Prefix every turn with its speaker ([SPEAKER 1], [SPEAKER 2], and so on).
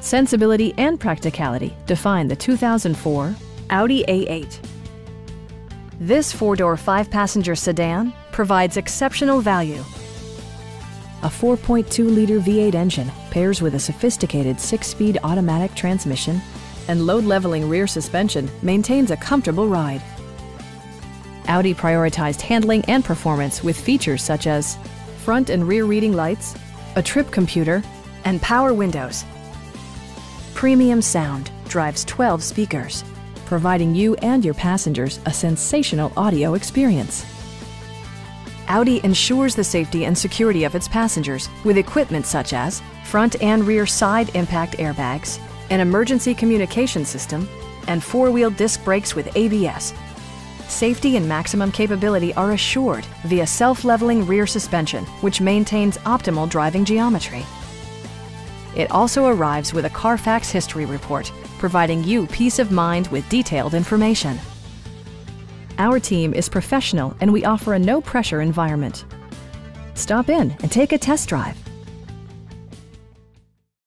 [SPEAKER 1] sensibility, and practicality define the 2004 Audi A8. This four-door, five-passenger sedan provides exceptional value. A 4.2-liter V8 engine pairs with a sophisticated six-speed automatic transmission and load-leveling rear suspension maintains a comfortable ride. Audi prioritized handling and performance with features such as front and rear reading lights, a trip computer, and power windows. Premium sound drives 12 speakers, providing you and your passengers a sensational audio experience. Audi ensures the safety and security of its passengers with equipment such as front and rear side impact airbags, an emergency communication system, and four-wheel disc brakes with ABS. Safety and maximum capability are assured via self-leveling rear suspension, which maintains optimal driving geometry. It also arrives with a Carfax history report, providing you peace of mind with detailed information. Our team is professional and we offer a no pressure environment. Stop in and take a test drive.